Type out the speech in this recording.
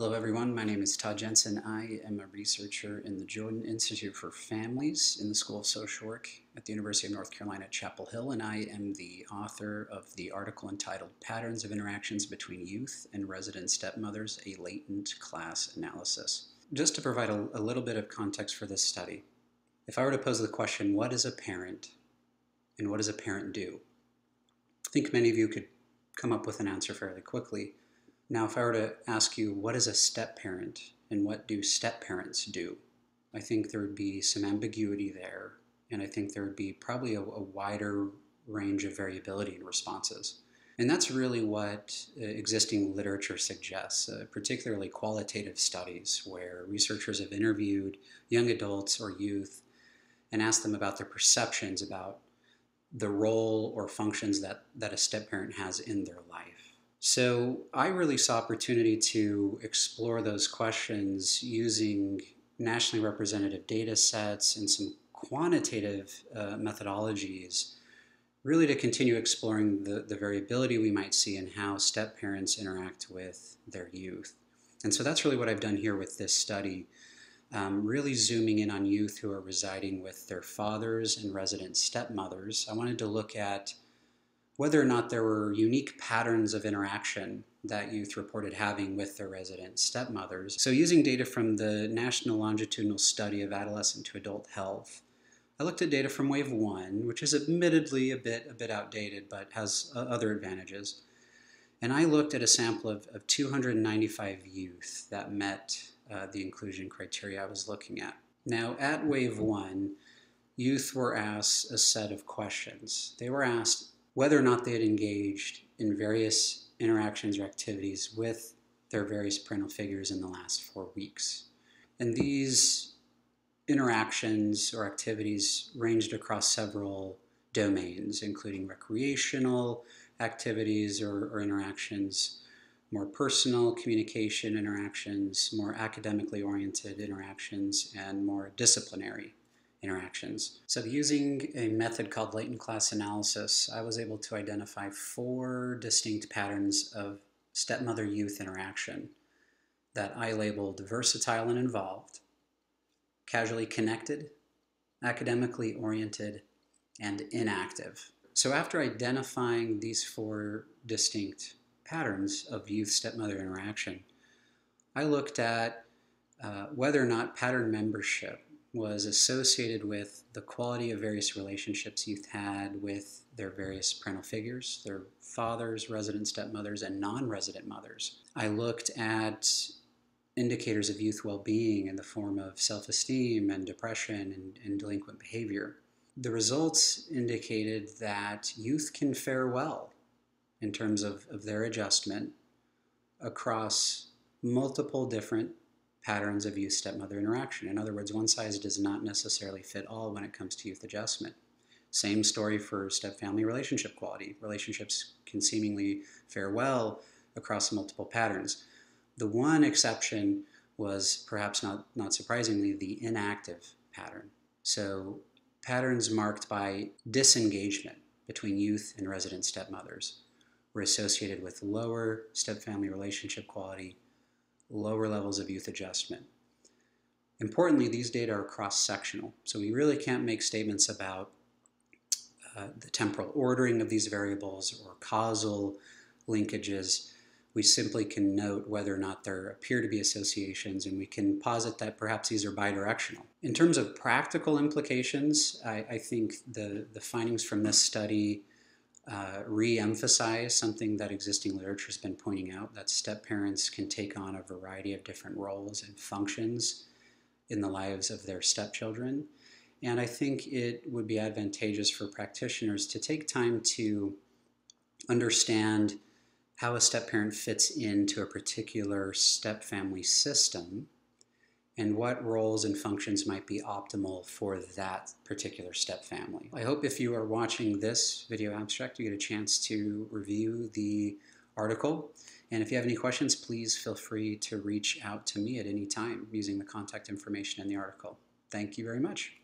Hello, everyone. My name is Todd Jensen. I am a researcher in the Jordan Institute for Families in the School of Social Work at the University of North Carolina at Chapel Hill, and I am the author of the article entitled Patterns of Interactions Between Youth and Resident Stepmothers A Latent Class Analysis. Just to provide a, a little bit of context for this study, if I were to pose the question, What is a parent and what does a parent do? I think many of you could come up with an answer fairly quickly. Now, if I were to ask you, what is a step parent and what do step parents do? I think there would be some ambiguity there, and I think there would be probably a, a wider range of variability in responses. And that's really what uh, existing literature suggests, uh, particularly qualitative studies where researchers have interviewed young adults or youth and asked them about their perceptions about the role or functions that, that a step parent has in their life. So I really saw opportunity to explore those questions using nationally representative data sets and some quantitative uh, methodologies, really to continue exploring the, the variability we might see in how step parents interact with their youth. And so that's really what I've done here with this study, um, really zooming in on youth who are residing with their fathers and resident stepmothers. I wanted to look at whether or not there were unique patterns of interaction that youth reported having with their resident stepmothers. So, using data from the National Longitudinal Study of Adolescent to Adult Health, I looked at data from Wave 1, which is admittedly a bit, a bit outdated but has uh, other advantages. And I looked at a sample of, of 295 youth that met uh, the inclusion criteria I was looking at. Now, at Wave 1, youth were asked a set of questions. They were asked whether or not they had engaged in various interactions or activities with their various parental figures in the last four weeks. And these interactions or activities ranged across several domains, including recreational activities or, or interactions, more personal communication interactions, more academically oriented interactions, and more disciplinary interactions. So using a method called latent class analysis, I was able to identify four distinct patterns of stepmother youth interaction that I labeled versatile and involved, casually connected, academically oriented, and inactive. So after identifying these four distinct patterns of youth stepmother interaction, I looked at uh, whether or not pattern membership was associated with the quality of various relationships youth had with their various parental figures, their fathers, resident stepmothers, and non resident mothers. I looked at indicators of youth well being in the form of self esteem and depression and, and, delinquent behavior. The results indicated that youth can fare well in terms of, of their adjustment across multiple different patterns of youth stepmother interaction. In other words, one size does not necessarily fit all when it comes to youth adjustment. Same story for step family relationship quality. Relationships can seemingly fare well across multiple patterns. The one exception was perhaps not, not surprisingly the inactive pattern. So, patterns marked by disengagement between youth and resident stepmothers were associated with lower step family relationship quality lower levels of youth adjustment. Importantly, these data are cross-sectional, so we really can't make statements about uh, the temporal ordering of these variables or causal linkages. We simply can note whether or not there appear to be associations, and we can posit that perhaps these are bidirectional. In terms of practical implications, I, I think the, the findings from this study uh, re-emphasize something that existing literature has been pointing out that step parents can take on a variety of different roles and functions in the lives of their stepchildren. And i think it would be advantageous for practitioners to take time to understand how a step parent fits into a particular step family system and what roles and functions might be optimal for that particular step family. I hope if you are watching this video abstract, you get a chance to review the article. And if you have any questions, please feel free to reach out to me at any time using the contact information in the article. Thank you very much.